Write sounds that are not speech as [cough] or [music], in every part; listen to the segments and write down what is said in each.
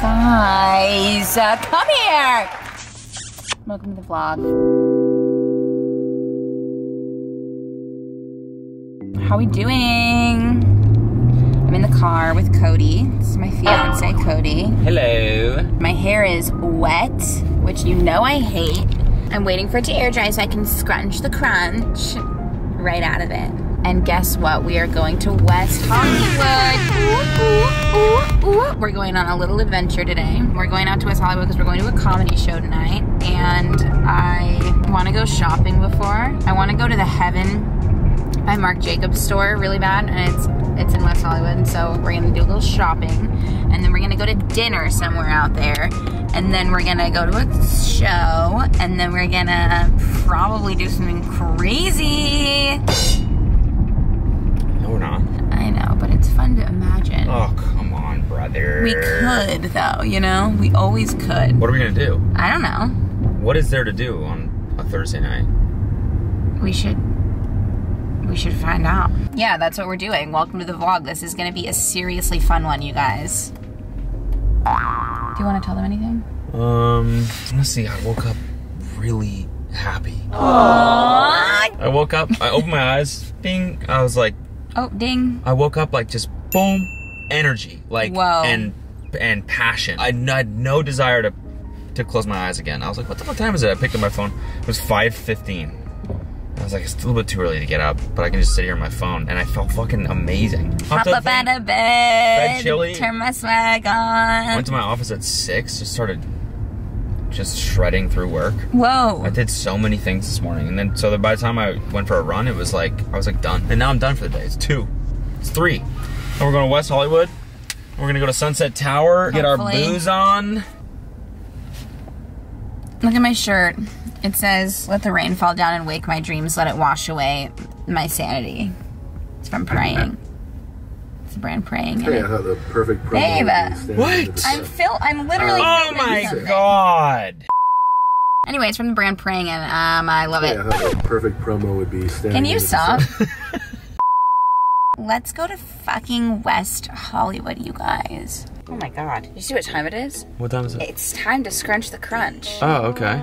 Guys, uh, come here. Welcome to the vlog. How are we doing? I'm in the car with Cody. This is my fiance, Cody. Hello. My hair is wet, which you know I hate. I'm waiting for it to air dry so I can scrunch the crunch right out of it. And guess what? We are going to West Hollywood. Ooh, ooh, We're going on a little adventure today. We're going out to West Hollywood because we're going to a comedy show tonight. And I want to go shopping before. I want to go to the Heaven by Marc Jacobs store really bad. And it's it's in West Hollywood. So we're going to do a little shopping. And then we're going to go to dinner somewhere out there. And then we're going to go to a show. And then we're going to probably do something crazy. No, we're not. I know, but it's fun to imagine. Oh, come We could, though, you know? We always could. What are we gonna do? I don't know. What is there to do on a Thursday night? We should. We should find out. Yeah, that's what we're doing. Welcome to the vlog. This is gonna be a seriously fun one, you guys. Do you want to tell them anything? Um, let's see. I woke up really happy. Aww. I woke up. I opened my eyes. Ding. I was like, Oh, ding. I woke up like just boom, energy, like Whoa. and and passion. I had no desire to to close my eyes again. I was like, what the fuck time is it? I picked up my phone. It was 5:15. I was like, it's a little bit too early to get up, but I can just sit here on my phone, and I felt fucking amazing. Hop Hopped up out of bed. Chili. Turn my swag on. Went to my office at six. Just started just shredding through work. Whoa. I did so many things this morning, and then so that by the time I went for a run, it was like I was like done, and now I'm done for the day. It's two, it's three, and we're going to West Hollywood. We're gonna go to Sunset Tower, get our Hopefully. booze on. Look at my shirt. It says, Let the rain fall down and wake my dreams, let it wash away my sanity. It's from praying. It's the brand praying. Hey, I And thought the perfect promo Babe. would be standing What? I'm front. Phil. I'm literally. Oh my something. god! Anyway, it's from the brand praying, and um, I love Hey, it. I thought the perfect promo would be standing Can you stop? [laughs] front. Let's go to fucking West Hollywood, you guys. Oh my god. You see what time it is? What time is it? It's time to scrunch the crunch. Oh, okay.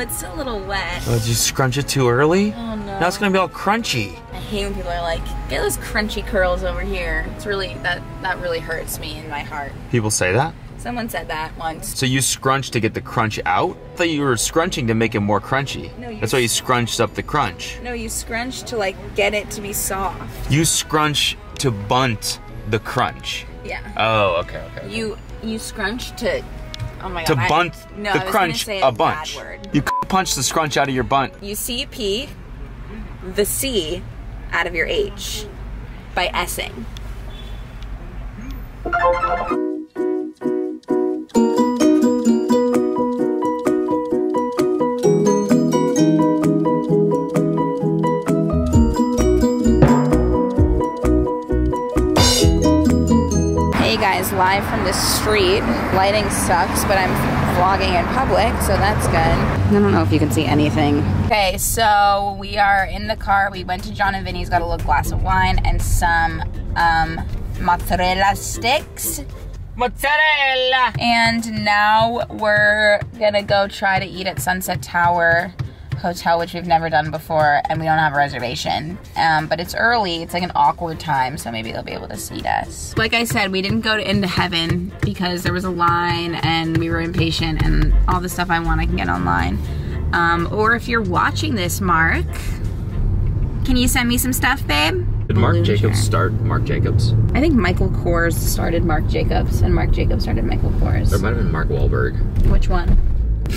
It's still a little wet. Oh, did you scrunch it too early? Oh no. Now it's gonna be all crunchy. I hate when people are like, get those crunchy curls over here. It's really, that, that really hurts me in my heart. People say that. Someone said that once. So you scrunch to get the crunch out? I thought you were scrunching to make it more crunchy. No, you That's why you scrunched up the crunch. No, you scrunch to like get it to be soft. You scrunch to bunt the crunch. Yeah. Oh, okay, okay. You you scrunch to oh my to god. I- bunt no, the I crunch a bad bunch. You punch the scrunch out of your bunt. You CP the C out of your H by S'ing. Guys, live from the street. Lighting sucks, but I'm vlogging in public, so that's good. I don't know if you can see anything. Okay, so we are in the car. We went to John and Vinny's, got a little glass of wine and some um, mozzarella sticks. Mozzarella! And now we're gonna go try to eat at Sunset Tower Hotel, which we've never done before, and we don't have a reservation. Um, but it's early, it's like an awkward time, so maybe they'll be able to seat us. Like I said, we didn't go to into heaven because there was a line and we were impatient, and all the stuff I want I can get online. Um, or if you're watching this, Mark, can you send me some stuff, babe? Did Mark Balloon Jacobs share. start Marc Jacobs? I think Michael Kors started Marc Jacobs, and Marc Jacobs started Michael Kors. There might have been Mark Wahlberg. Which one?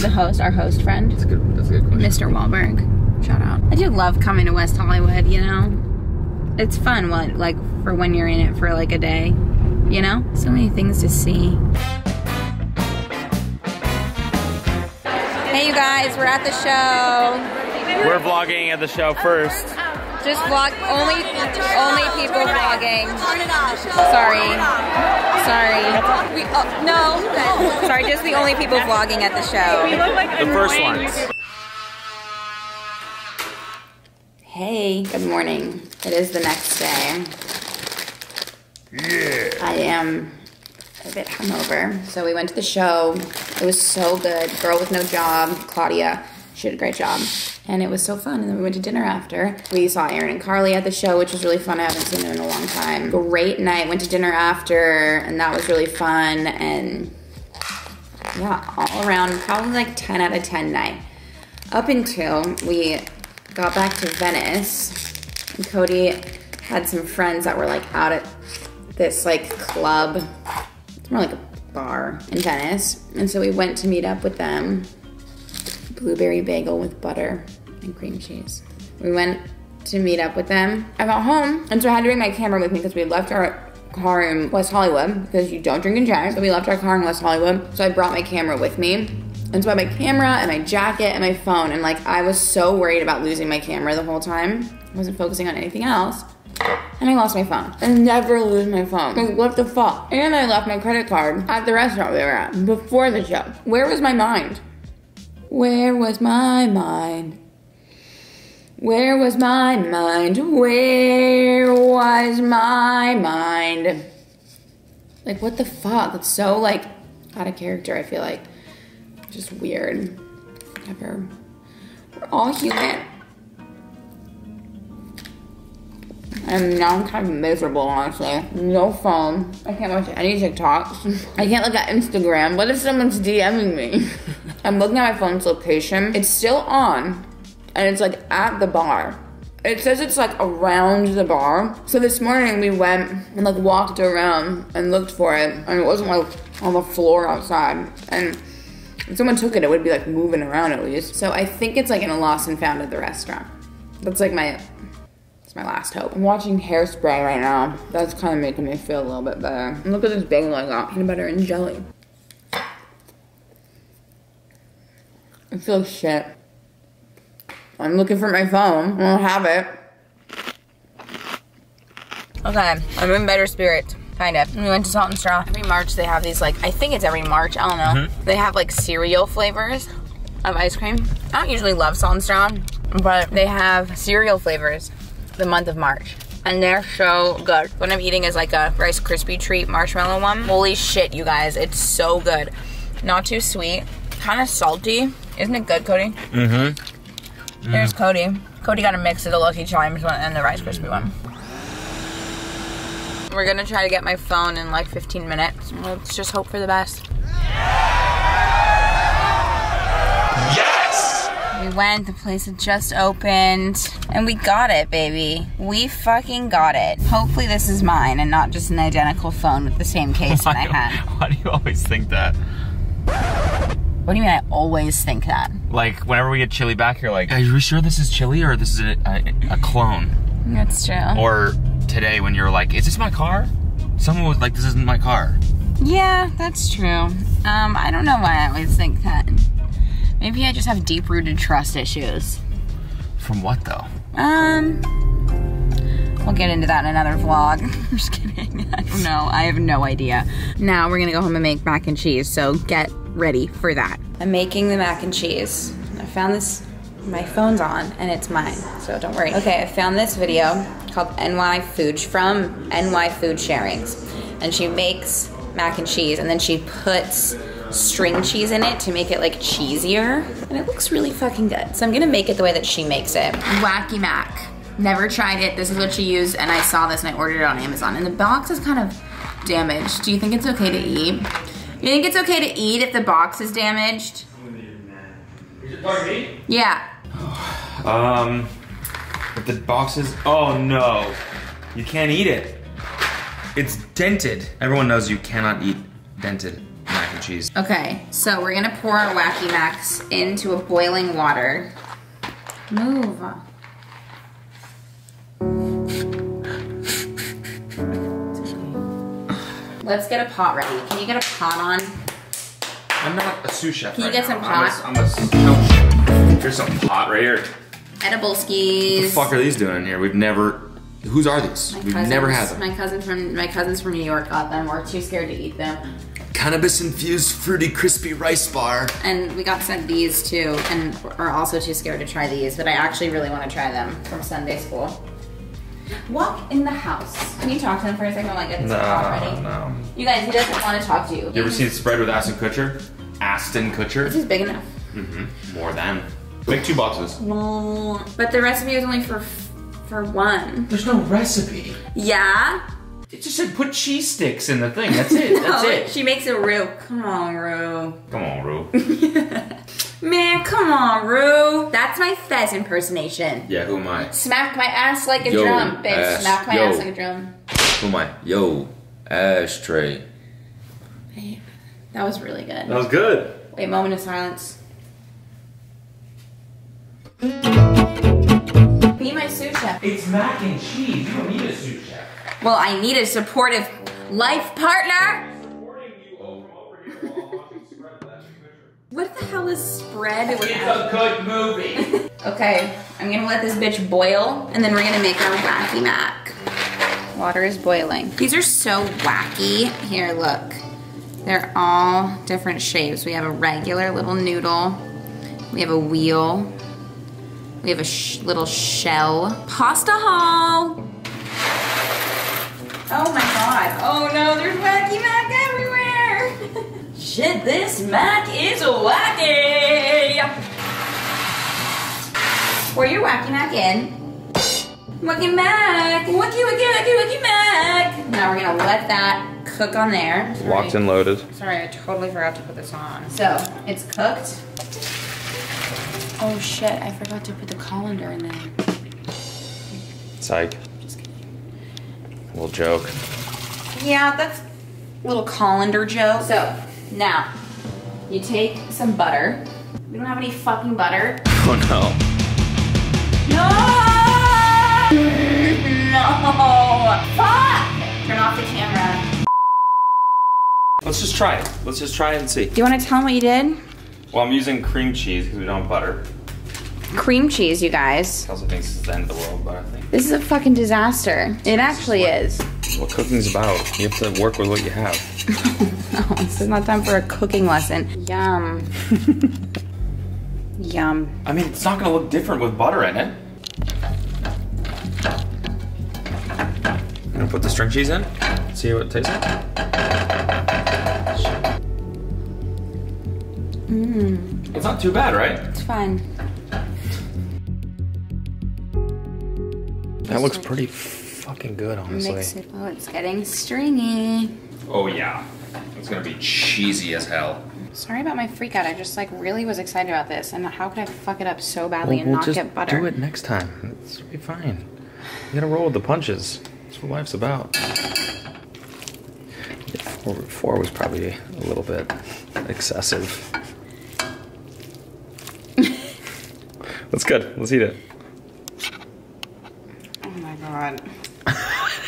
The host, our host friend, That's a good that's a good question. Mr. Wahlberg. Shout out. I do love coming to West Hollywood, you know? It's fun, what, like, for when you're in it for like a day, you know? So many things to see. Hey, you guys, we're at the show. We're vlogging at the show first. Just vlog. Only, only people vlogging. Sorry. Sorry. We, oh, no. Sorry, just the only people vlogging at the show. The first ones. Hey, good morning. It is the next day. Yeah. I am a bit hungover. So we went to the show. It was so good. Girl with no job, Claudia. She did a great job. And it was so fun. And then we went to dinner after. We saw Aaron and Carly at the show, which was really fun. I haven't seen them in a long time. Great night. Went to dinner after, and that was really fun. And yeah, all around, probably like 10 out of 10 night. Up until we got back to Venice, and Cody had some friends that were like out at this like club. It's more like a bar in Venice. And so we went to meet up with them. Blueberry bagel with butter and cream cheese. We went to meet up with them. I got home, and so I had to bring my camera with me because we left our car in West Hollywood because you don't drink and drive. So we left our car in West Hollywood. So I brought my camera with me. And so I had my camera and my jacket and my phone. And like I was so worried about losing my camera the whole time. I wasn't focusing on anything else. And I lost my phone. I never lose my phone. Like, what the fuck? And I left my credit card at the restaurant we were at before the show. Where was my mind? Where was my mind? Where was my mind? Where was my mind? Like, what the fuck? That's so, like, out of character, I feel like. Just weird. Whatever. We're all human. And now I'm kind of miserable, honestly. No phone. I can't watch any TikToks. I can't look at Instagram. What if someone's DMing me? [laughs] I'm looking at my phone's location. It's still on, and it's like at the bar. It says it's like around the bar. So this morning we went and like walked around and looked for it, and it wasn't like on the floor outside. And if someone took it, it would be like moving around at least. So I think it's like in a lost and found at the restaurant. That's like my it's my last hope. I'm watching Hairspray right now. That's kind of making me feel a little bit better. And look at this bagel I got. Peanut butter and jelly. I feel shit. I'm looking for my phone. I don't have it. Okay, I'm in better spirits. Kind of. We went to Salt and Straw. Every March they have these like, I think it's every March, I don't know. They have like cereal flavors of ice cream. I don't usually love Salt and Straw, but they have cereal flavors the month of March. And they're so good. What I'm eating is like a Rice Krispie treat marshmallow one. Holy shit, you guys. It's so good. Not too sweet. Kind of salty. Isn't it good, Cody? Mm-hmm. There's mm. Cody. Cody got a mix of the Lucky Chimes one and the Rice Krispie one. We're gonna try to get my phone in like 15 minutes. Let's just hope for the best. Yes! We went, the place had just opened, and we got it, baby. We fucking got it. Hopefully this is mine and not just an identical phone with the same case that I had. Why do you always think that? What do you mean I always think that? Like, whenever we get chili back, you're like, are you sure this is chili or this is a, a, a clone? That's true. Or today when you're like, is this my car? Someone was like, this isn't my car. Yeah, that's true. Um, I don't know why I always think that. Maybe I just have deep rooted trust issues. From what though? Um, we'll get into that in another vlog. [laughs] I'm just kidding. [laughs] I don't know. I have no idea. Now we're gonna go home and make mac and cheese, so get ready for that. I'm making the mac and cheese. I found this, my phone's on, and it's mine, so don't worry. Okay, I found this video called NY Food from NY Food Sharings, and she makes mac and cheese, and then she puts string cheese in it to make it like cheesier, and it looks really fucking good. So I'm gonna make it the way that she makes it. Wacky Mac. Never tried it. This is what she used, and I saw this and I ordered it on Amazon. And the box is kind of damaged. Do you think it's okay to eat? You think it's okay to eat if the box is damaged? Yeah. Um, if the box is, oh no, you can't eat it. It's dented. Everyone knows you cannot eat dented mac and cheese. Okay, so we're gonna pour our Wacky Macs into a boiling water. Move. Let's get a pot ready. Can you get a pot on? I'm not a sous chef. Can you right get some pot? I'm a, I'm a sous chef. Here's some pot right here. edible skis. What the fuck are these doing in here? We've never. Whose are these? My We've cousins- never had them. My cousins from my cousins from New York got them. We're too scared to eat them, Cannabis infused fruity crispy rice bar. and we got sent these too, and are also too scared to try these. But I actually really want to try them from Sunday school. Walk in the house. Can you talk to him for a second while I get this no, ready? no. You guys, he doesn't want to talk to you. You ever see the spread with Ashton Kutcher? Ashton This Kutcher? is big enough. Mm-hmm. More than. Make two boxes. No, but the recipe is only for for one. There's no recipe. Yeah. It just said put cheese sticks in the thing. That's it. [laughs] That's it. She makes a roux. Come on, roux. Come on, Rue. [laughs] Man, come on, roux. That's my Fez impersonation. yeah, who am I? Smack my ass like a Yo, drum, bitch. ass. Smack my Yo. ass like a drum. Who am I? Yo, ashtray. That was really good. That was good. Wait, moment of silence. Be my sous chef. It's mac and cheese. You don't need a sous chef. Well, I need a supportive life partner. What the hell is spread with a good movie. [laughs] Okay, I'm gonna let this bitch boil and then we're gonna make our wacky mac. Water is boiling. These are so wacky. Here, look. They're all different shapes. We have a regular little noodle. We have a wheel. We have a sh little shell. Pasta haul. Oh my god. Oh no, there's wacky mac everywhere. Shit, this mac is wacky. Pour your wacky mac in. Wacky mac, wacky wacky wacky wacky mac. Now we're gonna let that cook on there. Sorry. Locked and loaded. Sorry, I totally forgot to put this on. So it's cooked. Oh shit, I forgot to put the colander in there. Psych. Just kidding. Little joke. Yeah, that's a little colander joke. So now you take some butter. We don't have any fucking butter. [laughs] Oh no. No! No! Fuck! Turn off the camera. Let's just try it. Let's just try it and see. Do you want to tell them what you did? Well, I'm using cream cheese because we don't have butter. Cream cheese, you guys. Kelsey thinks it's the end of the world, but I think This is a fucking disaster. It actually is. What cooking's about. You have to work with what you have. No, [laughs] this is not time for a cooking lesson. Yum. [laughs] Yum. I mean, it's not gonna look different with butter in it. I'm gonna put the string cheese in. See what it tastes like. Mmm, It's not too bad, right? it's fine. That looks pretty fucking good, honestly. Mix it. Oh, it's getting stringy. Oh yeah, it's gonna be cheesy as hell. Sorry about my freak out. I just like really was excited about this, and how could I fuck it up so badly Well, and we'll not just get butter? do it next time. It's be fine. You gotta roll with the punches. That's what life's about. Yeah, four, four was probably a little bit excessive. [laughs] That's good. Let's eat it. Oh my god.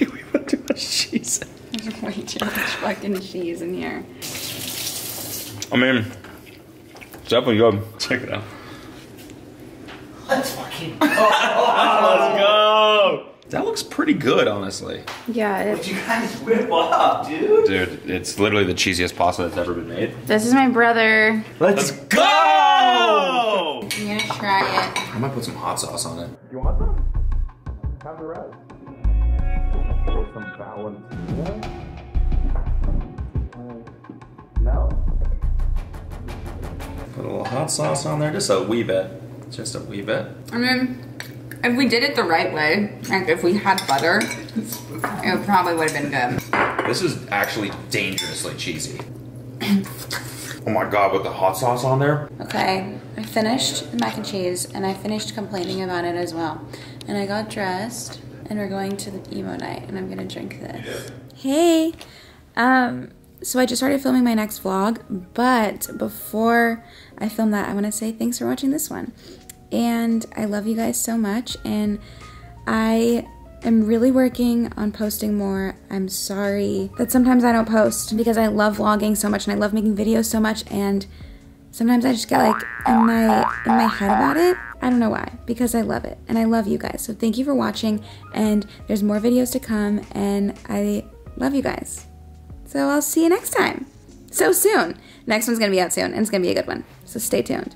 we put too much cheese. There's way too much fucking cheese in here. I mean, it's definitely good. Check it out. Let's fucking. [laughs] go. Let's go. That looks pretty good, honestly. Yeah, it, You guys whip up, dude. Dude, it's literally the cheesiest pasta that's ever been made. this is my brother. Let's go! I'm gonna try it. I might put some hot sauce on it. You want some? Have the rest. Throw some Valentina. No. Put a little hot sauce on there, just a wee bit. Just a wee bit. I mean, if we did it the right way, like if we had butter, it probably would have been good. This is actually dangerously cheesy. oh my god, with the hot sauce on there? Okay, I finished the mac and cheese, and I finished complaining about it as well. And I got dressed, and we're going to the emo night, and I'm gonna drink this. Hey, um, so I just started filming my next vlog, but before I film that, I want to say thanks for watching this one, and I love you guys so much, and I am really working on posting more. I'm sorry that sometimes I don't post because I love vlogging so much and I love making videos so much and sometimes I just get like in my in my head about it I don't know why, because I love it and I love you guys. So thank you for watching and there's more videos to come and I love you guys. So I'll see you next time. So soon. Next one's gonna be out soon and it's gonna be a good one. So stay tuned.